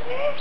Okay.